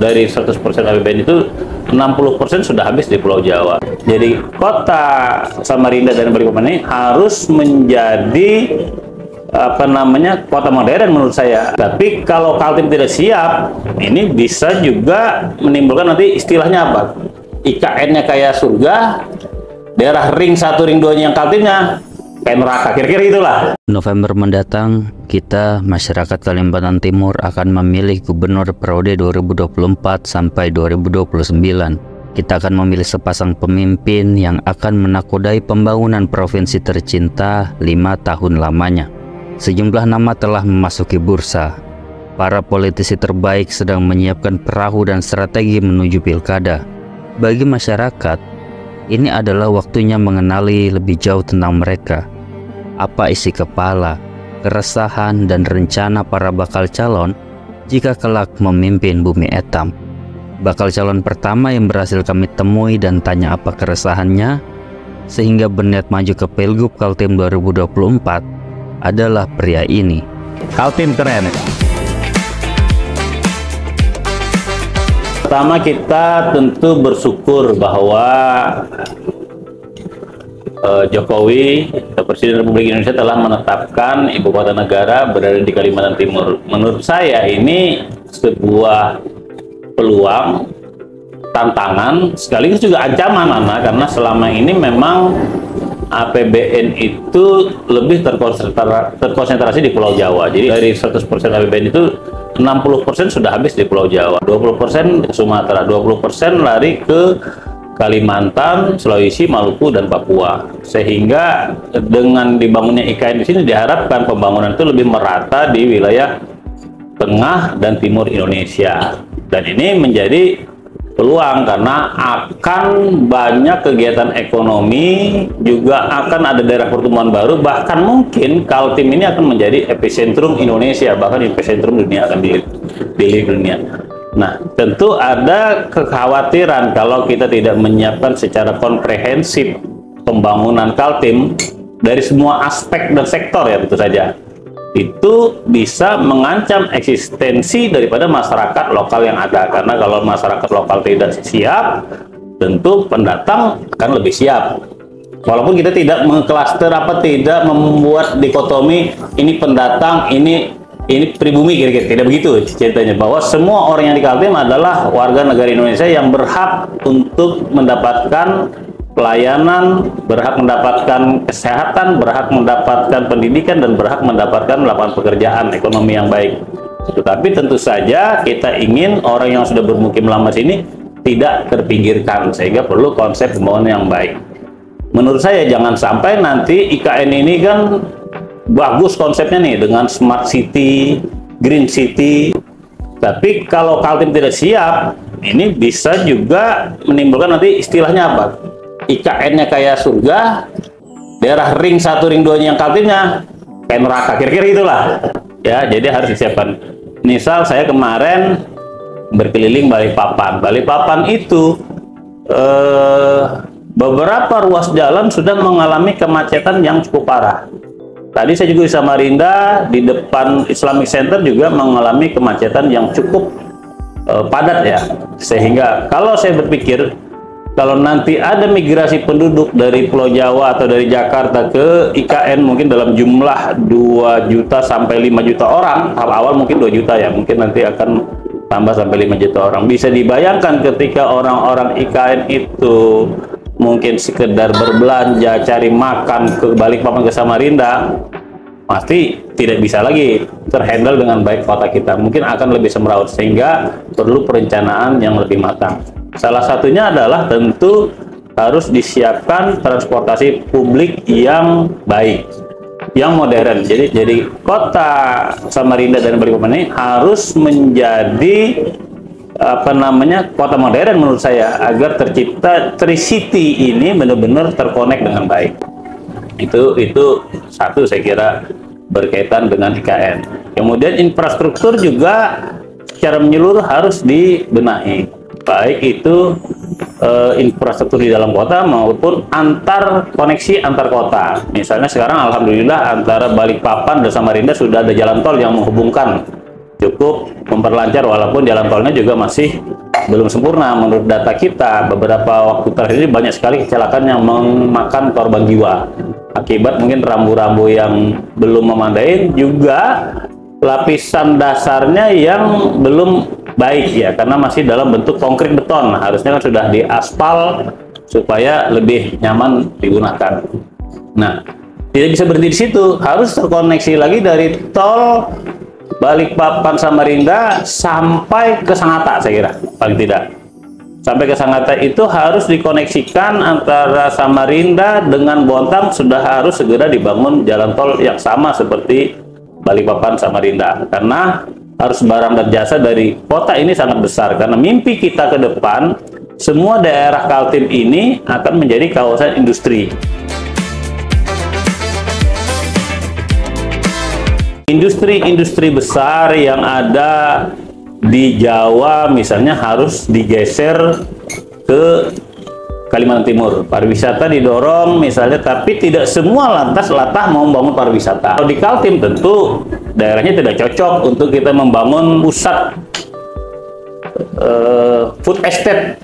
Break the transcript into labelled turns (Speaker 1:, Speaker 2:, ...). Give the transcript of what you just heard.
Speaker 1: dari 100% APBN itu 60% sudah habis di Pulau Jawa. Jadi kota Samarinda dan Balikpapan ini harus menjadi apa namanya kota modern menurut saya. Tapi kalau Kaltim tidak siap, ini bisa juga menimbulkan nanti istilahnya apa? IKN-nya kayak surga, daerah ring satu ring dua yang Kaltimnya kayak neraka. Kira-kira itulah.
Speaker 2: November mendatang kita masyarakat Kalimantan Timur akan memilih gubernur periode 2024 sampai 2029 kita akan memilih sepasang pemimpin yang akan menakodai pembangunan provinsi tercinta lima tahun lamanya. Sejumlah nama telah memasuki bursa. Para politisi terbaik sedang menyiapkan perahu dan strategi menuju pilkada. Bagi masyarakat ini adalah waktunya mengenali lebih jauh tentang mereka. Apa isi kepala, keresahan, dan rencana para bakal calon jika kelak memimpin bumi etam. Bakal calon pertama yang berhasil kami temui dan tanya apa keresahannya, sehingga berniat maju ke Pilgub Kaltim 2024 adalah pria ini.
Speaker 1: Kaltim keren Pertama kita tentu bersyukur bahwa uh, Jokowi, Presiden Republik Indonesia telah menetapkan ibu kota negara berada di Kalimantan Timur. Menurut saya ini sebuah peluang, tantangan, sekaligus juga ancaman anak karena selama ini memang APBN itu lebih terkonsentrasi di Pulau Jawa. Jadi dari 100% APBN itu 60% sudah habis di Pulau Jawa, 20% Sumatera, 20% lari ke Kalimantan, Sulawesi, Maluku, dan Papua. Sehingga dengan dibangunnya IKN di sini diharapkan pembangunan itu lebih merata di wilayah tengah dan timur Indonesia. Dan ini menjadi peluang karena akan banyak kegiatan ekonomi juga akan ada daerah pertumbuhan baru. Bahkan mungkin Kaltim ini akan menjadi epicentrum Indonesia bahkan epicentrum dunia akan di, di dunia. Nah tentu ada kekhawatiran kalau kita tidak menyiapkan secara komprehensif pembangunan Kaltim dari semua aspek dan sektor ya tentu saja itu bisa mengancam eksistensi daripada masyarakat lokal yang ada. Karena kalau masyarakat lokal tidak siap tentu pendatang akan lebih siap. Walaupun kita tidak mengklaster apa tidak membuat dikotomi ini pendatang ini ini pribumi kira-kira. Tidak begitu ceritanya. Bahwa semua orang yang di Kaltim adalah warga negara Indonesia yang berhak untuk mendapatkan pelayanan, berhak mendapatkan kesehatan, berhak mendapatkan pendidikan, dan berhak mendapatkan lapangan pekerjaan ekonomi yang baik. Tetapi tentu saja kita ingin orang yang sudah bermukim lama sini tidak terpinggirkan, sehingga perlu konsep pembangunan yang baik. Menurut saya jangan sampai nanti IKN ini kan bagus konsepnya nih dengan smart city, green city, tapi kalau Kaltim tidak siap, ini bisa juga menimbulkan nanti istilahnya apa? IKN-nya kayak surga, daerah ring satu ring dua yang Kaltimnya kayak neraka, kira-kira itulah. Ya, jadi harus disiapkan. Misal saya kemarin berkeliling Balikpapan. Balikpapan itu eh, beberapa ruas jalan sudah mengalami kemacetan yang cukup parah. Tadi saya juga di Samarinda, di depan Islamic Center juga mengalami kemacetan yang cukup eh, padat ya. Sehingga kalau saya berpikir kalau nanti ada migrasi penduduk dari Pulau Jawa atau dari Jakarta ke IKN mungkin dalam jumlah 2 juta sampai 5 juta orang tahap awal mungkin 2 juta ya mungkin nanti akan tambah sampai 5 juta orang. Bisa dibayangkan ketika orang-orang IKN itu mungkin sekedar berbelanja cari makan ke Balikpapan ke Samarinda pasti tidak bisa lagi terhandle dengan baik kota kita mungkin akan lebih semeraut sehingga perlu perencanaan yang lebih matang Salah satunya adalah tentu harus disiapkan transportasi publik yang baik, yang modern. Jadi jadi kota Samarinda dan Balikpapan ini harus menjadi apa namanya kota modern menurut saya agar tercipta Tricity ini benar-benar terkonek dengan baik. Itu itu satu saya kira berkaitan dengan IKN. Kemudian infrastruktur juga secara menyeluruh harus dibenahi baik itu uh, infrastruktur di dalam kota maupun antar koneksi antar kota. Misalnya sekarang alhamdulillah antara Balikpapan dan Samarinda sudah ada jalan tol yang menghubungkan cukup memperlancar walaupun jalan tolnya juga masih belum sempurna menurut data kita beberapa waktu terakhir ini banyak sekali kecelakaan yang memakan korban jiwa akibat mungkin rambu-rambu yang belum memadai juga lapisan dasarnya yang belum baik ya karena masih dalam bentuk konkret beton. Harusnya kan sudah diaspal supaya lebih nyaman digunakan. Nah tidak bisa berhenti di situ. Harus terkoneksi lagi dari tol Balikpapan Samarinda sampai ke Sangatta saya kira paling tidak sampai ke Sangatta itu harus dikoneksikan antara Samarinda dengan Bontang sudah harus segera dibangun jalan tol yang sama seperti Balikpapan Samarinda. Karena harus barang dan jasa dari kota ini sangat besar. Karena mimpi kita ke depan semua daerah Kaltim ini akan menjadi kawasan industri. Industri-industri besar yang ada di Jawa misalnya harus digeser ke Kalimantan Timur. Pariwisata didorong misalnya, tapi tidak semua lantas latah mau membangun pariwisata. Kalau di Kaltim tentu daerahnya tidak cocok untuk kita membangun pusat uh, food estate